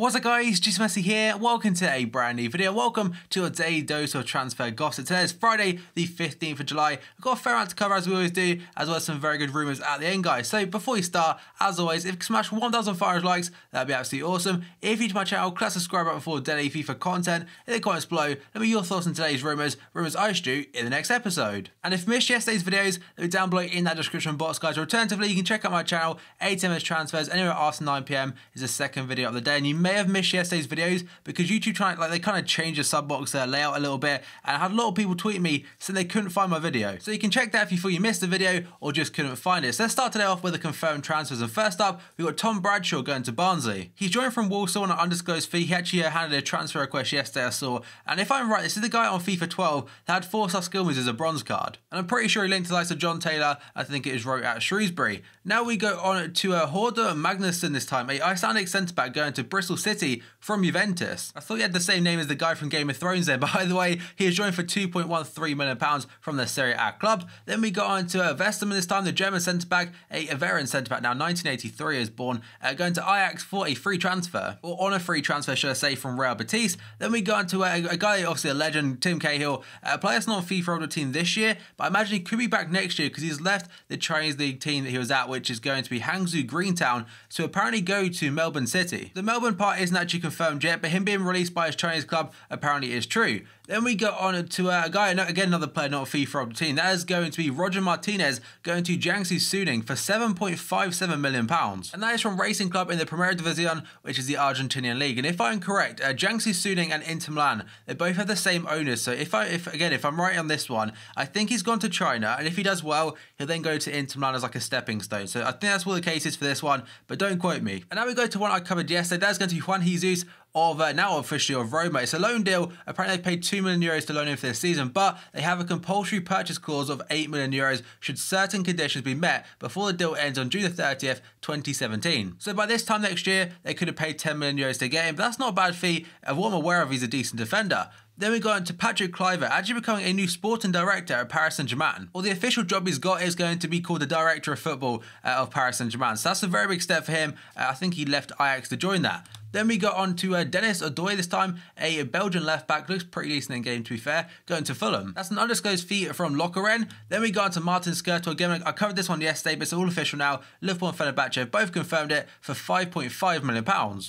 What's up guys, Juicy Messi here, welcome to a brand new video, welcome to a daily dose of transfer gossip. Today is Friday the 15th of July, I've got a fair amount to cover as we always do, as well as some very good rumours at the end guys. So before we start, as always, if you smash 1,500 likes, that'd be absolutely awesome. If you're to my channel, click subscribe button for daily FIFA content, in the comments below, let me your thoughts on today's rumours, rumours I should do in the next episode. And if you missed yesterday's videos, they'll be down below in that description box guys. Alternatively, you can check out my channel, 8 transfers, anywhere after 9pm is the second video of the day, and you may have missed yesterday's videos because YouTube trying like they kind of changed the sub box uh, layout a little bit and I had a lot of people tweet me saying they couldn't find my video. So you can check that if you feel you missed the video or just couldn't find it. So let's start today off with the confirmed transfers and first up we've got Tom Bradshaw going to Barnsley. He's joined from Walsall on an undisclosed fee. He actually uh, handed a transfer request yesterday I saw and if I'm right this is the guy on FIFA 12 that had four star skill moves as a bronze card. And I'm pretty sure he linked to the likes of John Taylor I think it is wrote at Shrewsbury. Now we go on to uh, Hörður Magnusson this time, a Icelandic centre back going to Bristol City from Juventus. I thought he had the same name as the guy from Game of Thrones there. By the way, he is joined for £2.13 million from the Serie A club. Then we got on to uh, Westermann this time, the German centre back, a veteran centre back now, 1983 is born, uh, going to Ajax for a free transfer, or on a free transfer, should I say, from Real Betis. Then we got into uh, a guy, obviously a legend, Tim Cahill, a player that's not FIFA Ultimate Team this year, but I imagine he could be back next year because he's left the Chinese League team that he was at, which is going to be Hangzhou Greentown, to apparently go to Melbourne City. The Melbourne part isn't actually confirmed yet, but him being released by his Chinese club apparently is true. Then we go on to a guy, again another player, not a FIFA Ultimate Team. That is going to be Roger Martinez going to Jiangsu Suning for £7.57 million. And that is from Racing Club in the Primera División, which is the Argentinian league. And if I'm correct, uh, Jiangsu Suning and Inter Milan, they both have the same owners. So if I, if again, if I'm right on this one, I think he's gone to China. And if he does well, he'll then go to Inter Milan as like a stepping stone. So I think that's what the case is for this one, but don't quote me. And now we go to one I covered yesterday. That's going to be Juan Jesus of uh, now officially of Roma. It's a loan deal. Apparently, they paid 2 million euros to loan him for this season, but they have a compulsory purchase clause of 8 million euros should certain conditions be met before the deal ends on June the 30th, 2017. So by this time next year, they could have paid 10 million euros to get him, but that's not a bad fee. Of what I'm aware of, he's a decent defender. Then we go into Patrick Kluivert actually becoming a new sporting director at Paris Saint-Germain. Well, the official job he's got is going to be called the director of football uh, of Paris Saint-Germain. So that's a very big step for him. Uh, I think he left Ajax to join that. Then we got on to uh, Dennis Odoi this time, a Belgian left back, looks pretty decent in game to be fair, going to Fulham. That's an undisclosed fee from Lokeren. Then we got on to Martin Skrtel again. I covered this one yesterday, but it's all official now. Liverpool and Fenerbahce both confirmed it for £5.5 million.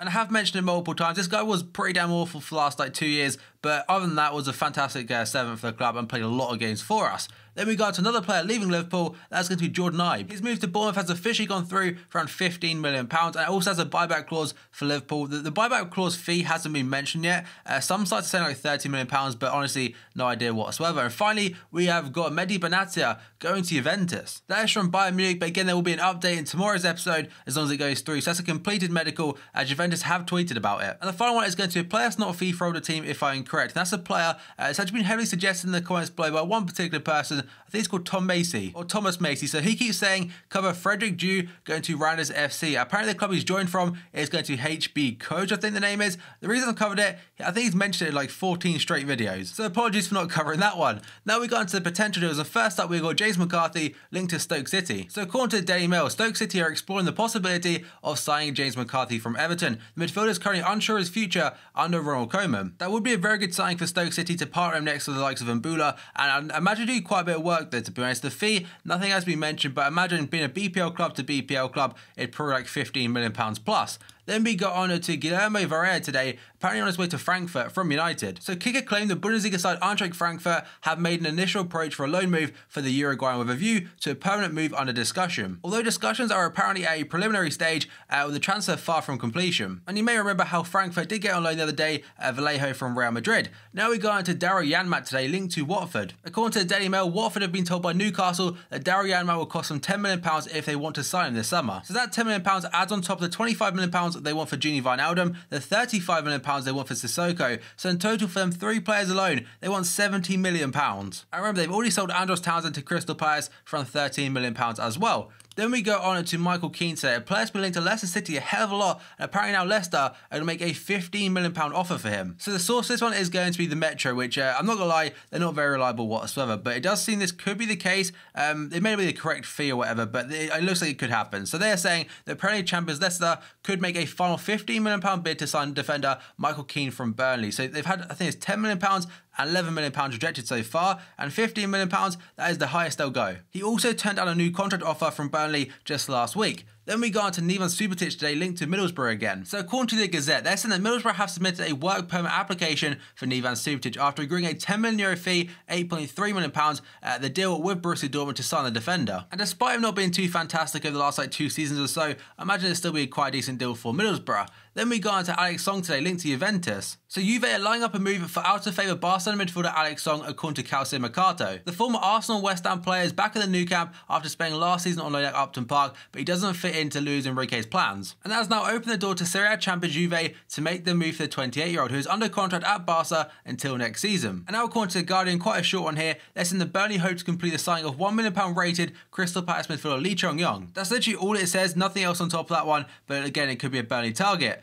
And I have mentioned it multiple times, this guy was pretty damn awful for the last like two years, but other than that was a fantastic uh, seventh for the club and played a lot of games for us. Then we got to another player leaving Liverpool. That's going to be Jordan Ibe. His move to Bournemouth has officially gone through for around £15 million and it also has a buyback clause for Liverpool. The, the buyback clause fee hasn't been mentioned yet. Uh, some sites are saying like £30 million, but honestly, no idea whatsoever. And finally, we have got Mehdi Benatia going to Juventus. That is from Bayern Munich, but again, there will be an update in tomorrow's episode as long as it goes through. So that's a completed medical, as Juventus have tweeted about it. And the final one is going to be a player that's not a FIFA Ultimate Team, if I'm correct. And that's a player, uh, it's actually been heavily suggested in the comments below by one particular person. I think it's called Tom Macy or Thomas Macy. So he keeps saying cover Frederick Dew going to Randers FC. Apparently the club he's joined from is going to HB Coach, I think the name is. The reason I've covered it, I think he's mentioned it like 14 straight videos. So apologies for not covering that one. Now we got into the potential deals and first up we got James McCarthy linked to Stoke City. So according to the Daily Mail, Stoke City are exploring the possibility of signing James McCarthy from Everton. The midfielder is currently unsure of his future under Ronald Koeman. That would be a very good signing for Stoke City to partner him next to the likes of Imbula and I imagine do quite a bit of work there to be honest. The fee nothing has been mentioned, but imagine being a BPL club to BPL club, it'd probably like 15 million pounds plus. Then we got on to Guillermo Varela today, apparently on his way to Frankfurt from United. So Kicker claimed the Bundesliga side Eintracht Frankfurt have made an initial approach for a loan move for the Uruguayan with a view to a permanent move under discussion. Although discussions are apparently at a preliminary stage uh, with the transfer far from completion. And you may remember how Frankfurt did get on loan the other day at Vallejo from Real Madrid. Now we go on to Daryl Janmaat today linked to Watford. According to the Daily Mail, Watford have been told by Newcastle that Daryl Janmaat will cost them £10 million if they want to sign him this summer. So that £10 million adds on top of the £25 million they want for Gini Wijnaldum, the £35 million they want for Sissoko. So in total for them three players alone, they want £70 million. I remember they've already sold Andros Townsend to Crystal Palace for £13 million as well. Then we go on to Michael Keane player's been linked to Leicester City a hell of a lot, and apparently now Leicester are going to make a £15 million offer for him. So the source this one is going to be the Metro, which uh, I'm not going to lie, they're not very reliable whatsoever, but it does seem this could be the case. Um, it may be the correct fee or whatever, but it, it looks like it could happen. So they're saying that Premier champions Leicester could make a final £15 million bid to sign defender Michael Keane from Burnley. So they've had, I think it's £10 million and 11 million pounds rejected so far, and 15 million pounds, that is the highest they'll go. He also turned down a new contract offer from Burnley just last week. Then we got on to Neven Subotic today, linked to Middlesbrough again. So according to the Gazette, they're saying that Middlesbrough have submitted a work permit application for Neven Subotic after agreeing a 10 million euro fee, 8.3 million pounds, at the deal with Borussia Dortmund to sign the defender. And despite him not being too fantastic over the last like two seasons or so, I imagine it'll still be quite a decent deal for Middlesbrough. Then we got on to Alex Song today, linked to Juventus. So Juve are lining up a move for out of favour Barcelona midfielder Alex Song according to Calcio Mercato. The former Arsenal West Ham player is back in the Nou Camp after spending last season on loan at Upton Park, but he doesn't fit into Luis Enrique's plans. And that has now opened the door to Serie A champion Juve to make the move for the 28-year-old who is under contract at Barca until next season. And now according to The Guardian, quite a short one here, they're saying the Burnley hope to complete the signing of £1 million rated Crystal Palace midfielder Lee Chung-yong. That's literally all it says, nothing else on top of that one, but again, it could be a Burnley target.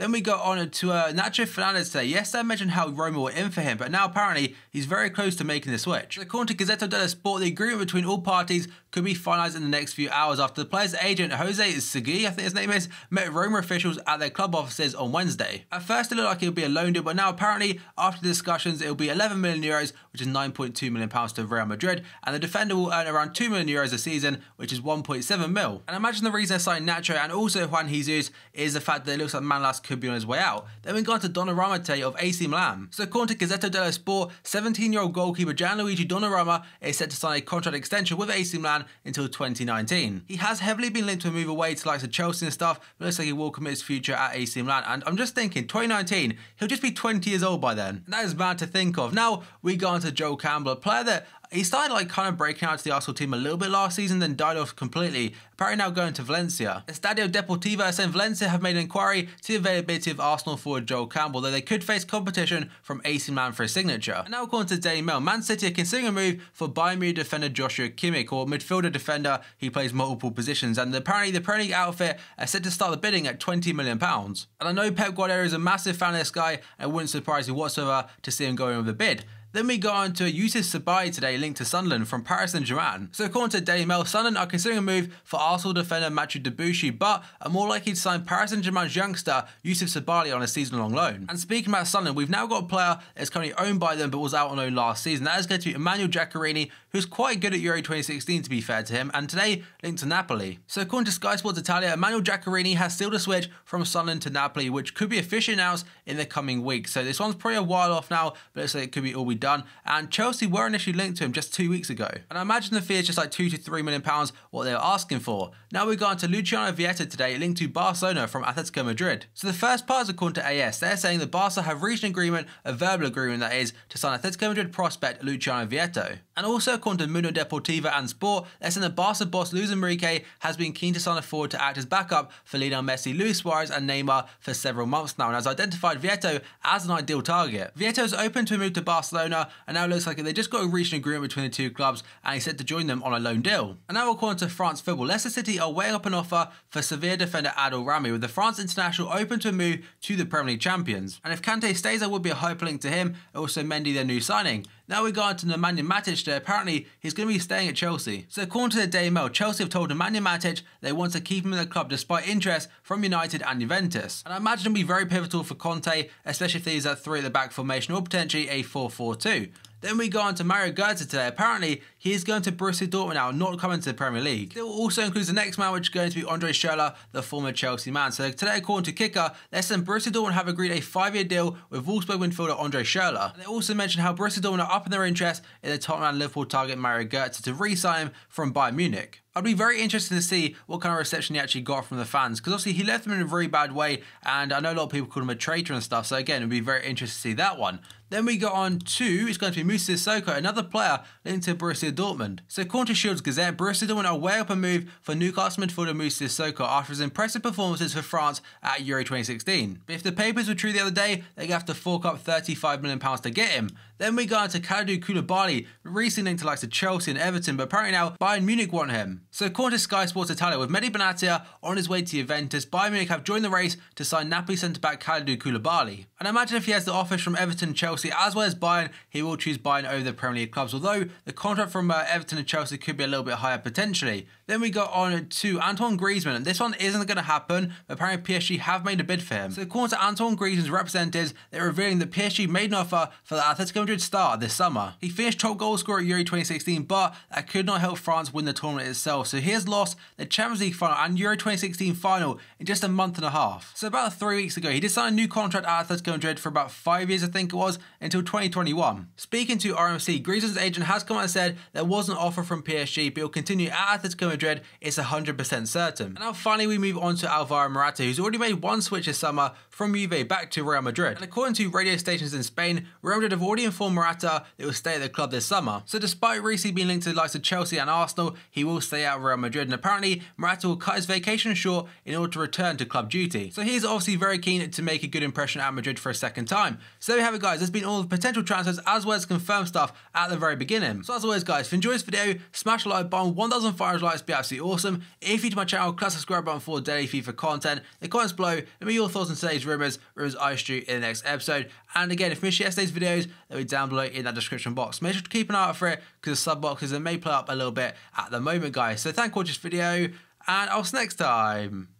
Then we got on to uh, Nacho Fernandez today. Yes, I mentioned how Roma were in for him, but now apparently he's very close to making the switch. According to Gazzetta dello Sport, the agreement between all parties could be finalised in the next few hours after the player's agent Jose Segui, I think his name is, met Roma officials at their club offices on Wednesday. At first, it looked like it would be a loan deal, but now apparently, after discussions, it will be 11 million euros, which is 9.2 million pounds to Real Madrid, and the defender will earn around 2 million euros a season, which is 1.7 mil. And imagine the reason they signed Nacho and also Juan Jesus is the fact that it looks like Manolas could be on his way out. Then we go on to Donnarumma of AC Milan. So according to Gazzetta dello Sport, 17-year-old goalkeeper Gianluigi Donnarumma is set to sign a contract extension with AC Milan until 2019. He has heavily been linked to a move away to likes of Chelsea and stuff, but looks like he will commit his future at AC Milan. And I'm just thinking, 2019, he'll just be 20 years old by then. And that is bad to think of. Now we go on to Joe Campbell, a player that he started like kind of breaking out to the Arsenal team a little bit last season, then died off completely. Apparently now going to Valencia. Estadio Deportivo saying Valencia have made an inquiry to the availability of Arsenal forward Joel Campbell, though they could face competition from AC Milan for his signature. And now according to Daily Mail, Man City are considering a move for Bayern Munich defender Joshua Kimmich, or midfielder defender. He plays multiple positions, and apparently the Premier League outfit are set to start the bidding at 20 million pounds. And I know Pep Guardiola is a massive fan of this guy, and it wouldn't surprise me whatsoever to see him going with the bid. Then we go on to Youssouf Sabaly today linked to Sunderland from Paris Saint-Germain. So according to Daily Mail, Sunderland are considering a move for Arsenal defender Mathieu Debuchy, but are more likely to sign Paris Saint-Germain's youngster Youssouf Sabaly on a season-long loan. And speaking about Sunderland, we've now got a player that's currently owned by them but was out on loan last season. That is going to be Emmanuel Giaccherini, who's quite good at Euro 2016 to be fair to him, and today linked to Napoli. So according to Sky Sports Italia, Emmanuel Giaccherini has sealed a switch from Sunderland to Napoli, which could be officially announced in the coming weeks. So this one's probably a while off now, but looks like it could be all be done. And Chelsea were initially linked to him just two weeks ago. And I imagine the fee is just like two to three million pounds what they were asking for. Now we go on to Luciano Vietto today, linked to Barcelona from Atletico Madrid. So the first part is according to AS. They're saying that Barca have reached an agreement, a verbal agreement that is, to sign Atletico Madrid prospect Luciano Vietto. And also according to Mundo Deportivo and Sport, saying that Barca boss Luis Enrique has been keen to sign a forward to act as backup for Lionel Messi, Luis Suarez and Neymar for several months now and has identified Vietto as an ideal target. Vietto is open to a move to Barcelona and now looks like they just got to reach an agreement between the two clubs and he's set to join them on a loan deal. And now according to France Football, Leicester City are weighing up an offer for Sevilla defender Adil Rami with the France international open to a move to the Premier League champions. And if Kante stays, there would be a hyperlink to him, also Mendy their new signing. Now we go on to Nemanja Matic today. Apparently, he's going to be staying at Chelsea. So according to the Daily Mail, Chelsea have told Nemanja Matic they want to keep him in the club despite interest from United and Juventus. And I imagine it'll be very pivotal for Conte, especially if use that three at the back formation or potentially a 4-4-2. Then we go on to Mario Götze today. Apparently, he is going to Borussia Dortmund now, not coming to the Premier League. It also includes the next man, which is going to be Andre Schürrle, the former Chelsea man. So today, according to Kicker, less than Borussia Dortmund have agreed a five-year deal with Wolfsburg midfielder Andre Schürrle. And they also mentioned how Borussia Dortmund are up in their interest in the Tottenham and Liverpool target Mario Götze to re-sign him from Bayern Munich. I'd be very interested to see what kind of reception he actually got from the fans because obviously he left them in a very bad way, and I know a lot of people called him a traitor and stuff. So again, it'd be very interesting to see that one. Then we go on to it's going to be Moussa Sissoko, another player linked to Borussia Borussia Dortmund. So according to Shields Gazette, Borussia Dortmund are way up a move for Newcastle midfielder Moussa Sissoko after his impressive performances for France at Euro 2016. But if the papers were true the other day, to have to fork up £35 million to get him. Then we got into Kalidou Koulibaly, recently linked to likes of Chelsea and Everton, but apparently now Bayern Munich want him. So according to Sky Sports Italia, with Mehdi Benatia on his way to Juventus, Bayern Munich have joined the race to sign Napoli centre-back Kalidou Koulibaly. And imagine if he has the offers from Everton, Chelsea, as well as Bayern, he will choose Bayern over the Premier League clubs, although the contract from uh, Everton and Chelsea could be a little bit higher potentially. Then we got on to Antoine Griezmann, and this one isn't going to happen, apparently PSG have made a bid for him. So according to Antoine Griezmann's representatives, they're revealing that PSG made an offer for the Atletico Madrid star this summer summer. He finished top goal scorer at Euro 2016, but that could not help France win the tournament itself. So he has lost the Champions League final and Euro 2016 final in just a month and a half. So about three weeks ago, he did sign a new contract at Atletico Madrid for about five years, I think it was, until 2021. Speaking to RMC, Griezmann's agent has come out and said there was an offer from PSG, but he'll continue at Atletico Madrid. It's 100% certain. And now finally we move on to Alvaro Morata, who's already made one switch this summer from Juve back to Real Madrid. And according to radio stations in Spain, Real Madrid have already informed Morata that he'll stay at the club this summer. So despite recently being linked to the likes of Chelsea and Arsenal, he will stay at Real Madrid and apparently Morata will cut his vacation short in order to return to club duty. So he's obviously very keen to make a good impression at Madrid for a second time. So there we have it guys, there's been all the potential transfers as well as confirmed stuff at the very beginning. So as always guys, if you enjoyed this video, smash the like button, 1,500 likes be absolutely awesome. If you're to my channel, click subscribe button for daily FIFA content. In The comments below, let me your thoughts on today's rumours, rumours I shoot in the next episode. And again, if you missed yesterday's videos, they'll be down below in that description box. Make sure to keep an eye out for it because the sub boxes may play up a little bit at the moment, guys. So thank you for watching this video, and I'll see you next time.